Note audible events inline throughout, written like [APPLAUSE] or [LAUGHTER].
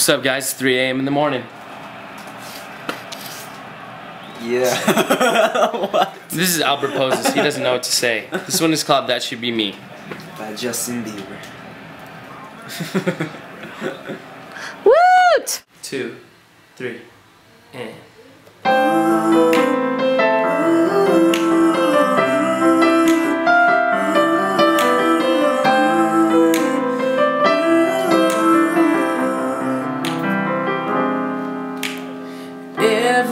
What's up, guys? 3 a.m. in the morning. Yeah. [LAUGHS] this is Albert Posis. He doesn't know what to say. This one is called That Should Be Me. By Justin Bieber. Woot! Two, three, and.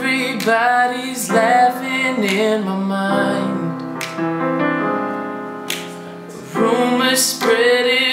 Everybody's laughing in my mind. Rumors spreading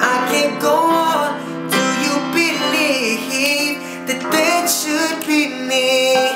I can't go on. Do you believe that that should be me?